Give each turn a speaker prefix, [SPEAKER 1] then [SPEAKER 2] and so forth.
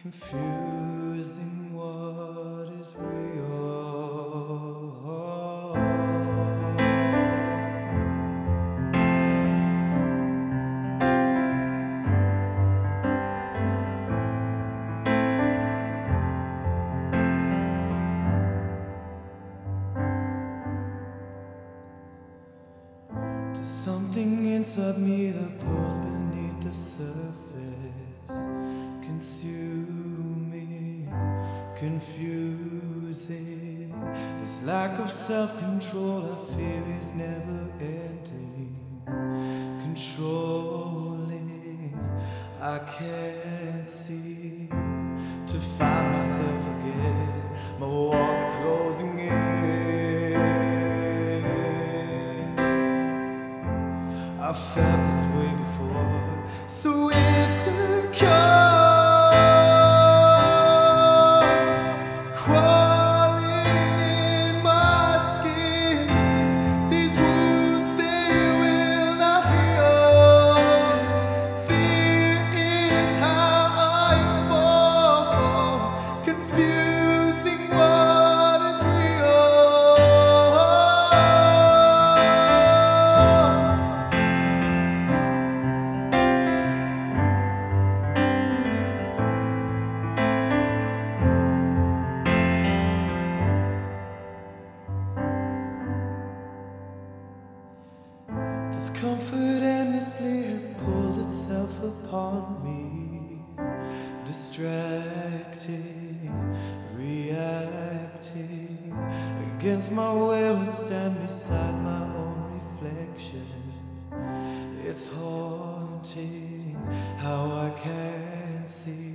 [SPEAKER 1] confusing what is real. There's something inside me that pulls beneath the surface, confusing. This lack of self control I fear is never ending, controlling. I can't seem to find myself again. My walls are closing in. I felt this way before, so insecure. Discomfort endlessly has pulled itself upon me, distracting, reacting. Against my will, I stand beside my own reflection. It's haunting how I can't seem